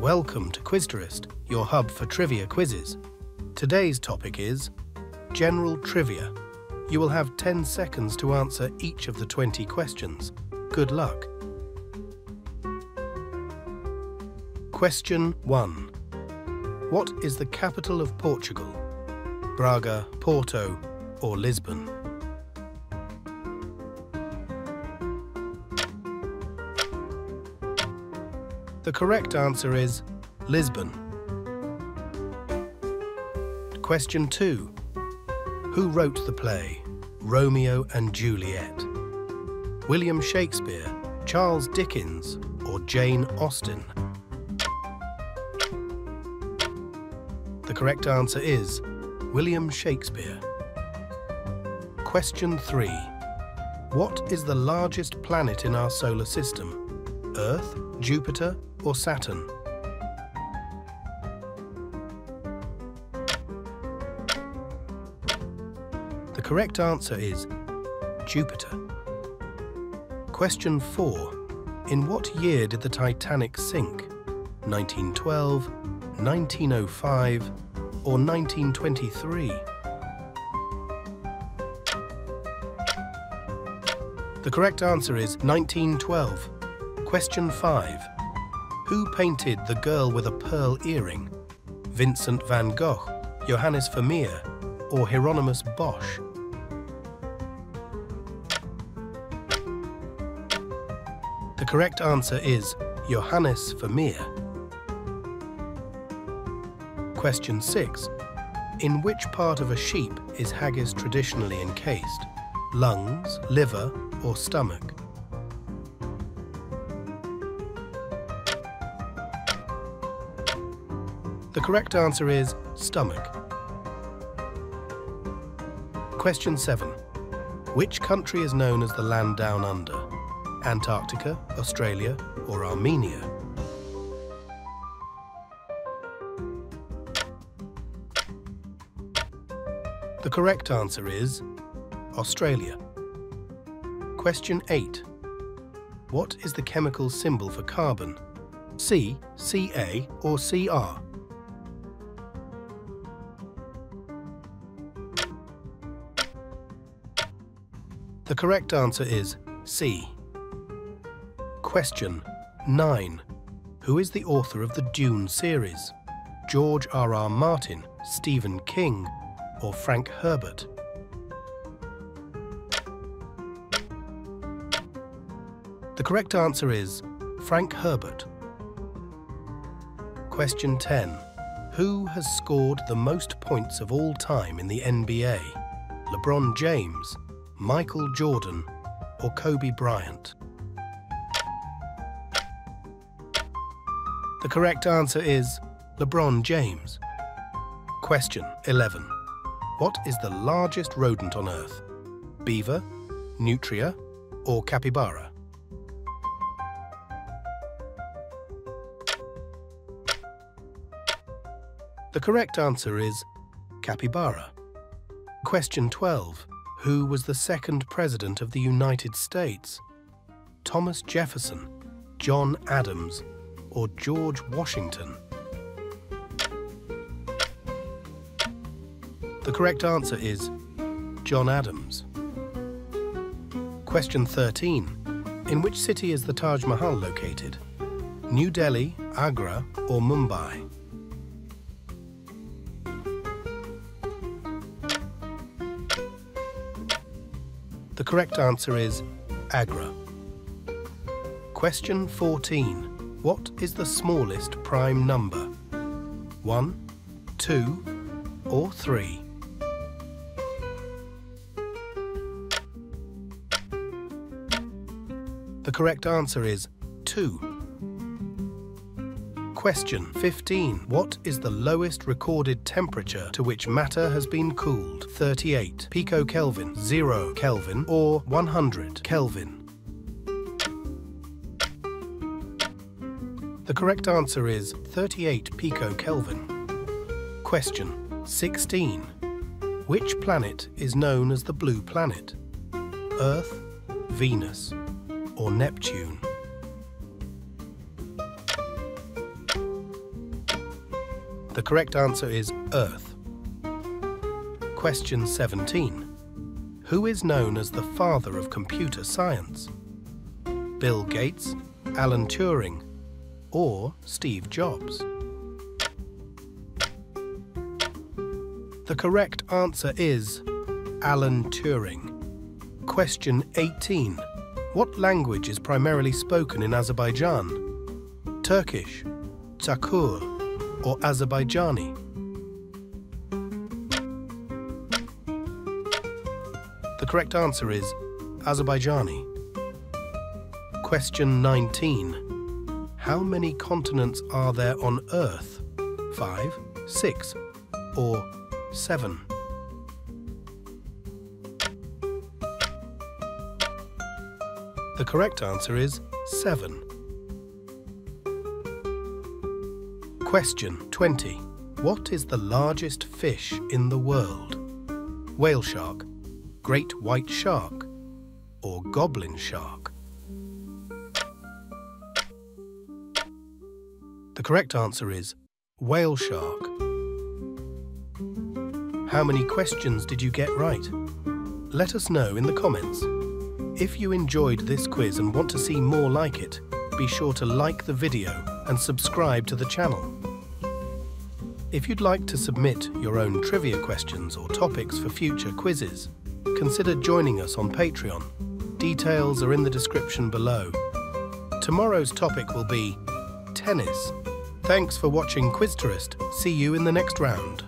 Welcome to Quizterest, your hub for trivia quizzes. Today's topic is General Trivia. You will have 10 seconds to answer each of the 20 questions. Good luck. Question 1. What is the capital of Portugal? Braga, Porto or Lisbon? The correct answer is Lisbon. Question 2. Who wrote the play Romeo and Juliet? William Shakespeare, Charles Dickens or Jane Austen? The correct answer is William Shakespeare. Question 3. What is the largest planet in our solar system? Earth, Jupiter or Saturn? The correct answer is Jupiter. Question 4. In what year did the Titanic sink? 1912, 1905 or 1923? The correct answer is 1912. Question 5. Who painted The Girl with a Pearl Earring? Vincent van Gogh, Johannes Vermeer or Hieronymus Bosch? The correct answer is Johannes Vermeer. Question 6. In which part of a sheep is haggis traditionally encased? Lungs, liver or stomach? The correct answer is stomach. Question 7. Which country is known as the land down under? Antarctica, Australia or Armenia? The correct answer is Australia. Question 8. What is the chemical symbol for carbon? C, Ca or Cr? The correct answer is C. Question 9. Who is the author of the Dune series? George R. R. Martin, Stephen King, or Frank Herbert? The correct answer is Frank Herbert. Question 10. Who has scored the most points of all time in the NBA? LeBron James, Michael Jordan, or Kobe Bryant? The correct answer is LeBron James. Question 11. What is the largest rodent on Earth? Beaver, nutria, or capybara? The correct answer is capybara. Question 12. Who was the second President of the United States? Thomas Jefferson, John Adams, or George Washington? The correct answer is John Adams. Question 13. In which city is the Taj Mahal located? New Delhi, Agra or Mumbai? The correct answer is Agra. Question 14. What is the smallest prime number? 1, 2 or 3? The correct answer is 2. Question 15. What is the lowest recorded temperature to which matter has been cooled? 38 picokelvin, 0 Kelvin or 100 Kelvin? The correct answer is 38 picokelvin. Question 16. Which planet is known as the blue planet? Earth, Venus or Neptune? The correct answer is Earth. Question 17. Who is known as the father of computer science? Bill Gates, Alan Turing, or Steve Jobs? The correct answer is Alan Turing. Question 18. What language is primarily spoken in Azerbaijan? Turkish, Takur, or Azerbaijani? The correct answer is Azerbaijani. Question 19. How many continents are there on Earth? Five, six, or seven? The correct answer is seven. Question 20. What is the largest fish in the world? Whale shark, great white shark, or goblin shark? The correct answer is whale shark. How many questions did you get right? Let us know in the comments. If you enjoyed this quiz and want to see more like it, be sure to like the video and subscribe to the channel. If you'd like to submit your own trivia questions or topics for future quizzes, consider joining us on Patreon. Details are in the description below. Tomorrow's topic will be tennis. Thanks for watching Quizterest. See you in the next round.